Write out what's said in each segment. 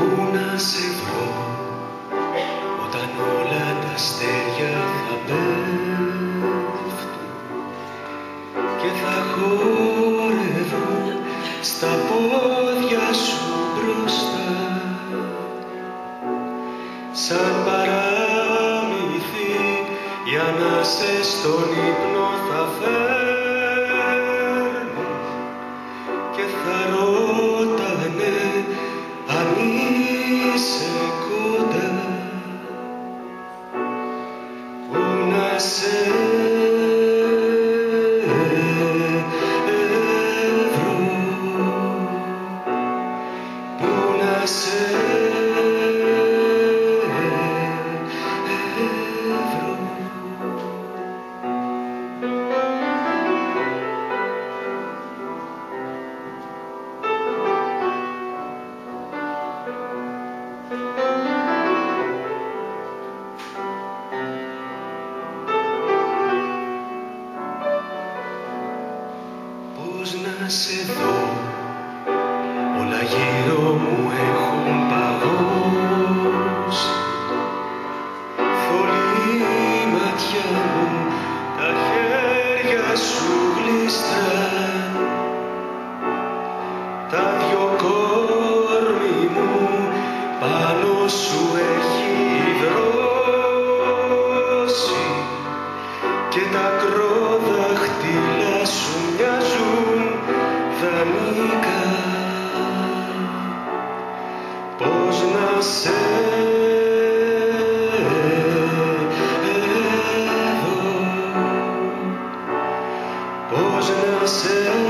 Πού να σε βρω όταν όλα τα αστέρια θα πέφτουν και θα χορεύουν στα πόδια σου μπροστά σαν παραμυθί για να σε στον ύπνο θα φέρνω να να σε δω. Όλα γύρω μου έχουν Πώς να σε δω Πώς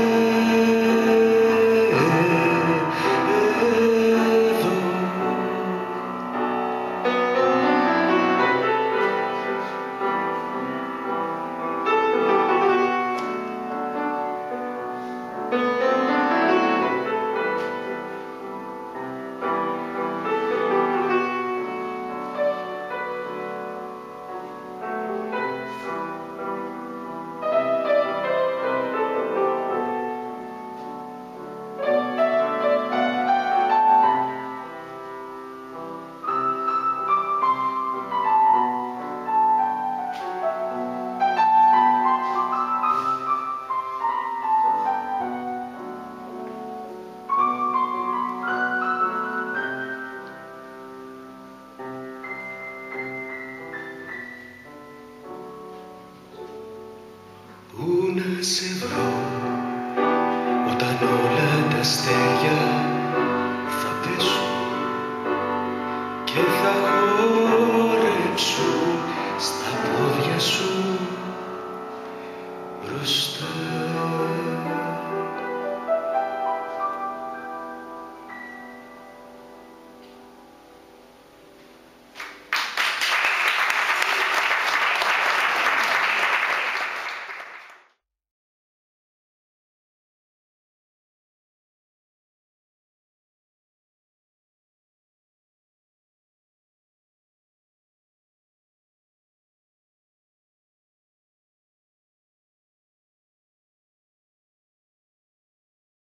να σε βρω. Όταν όλα τα αστέρια θα πέσουν και θα χορέψουν στα πόδια σου